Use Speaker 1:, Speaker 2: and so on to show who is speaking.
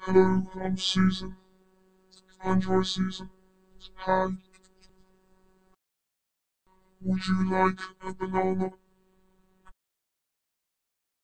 Speaker 1: Hello, I'm Susan. Enjoy season. Hi. Would you like a banana?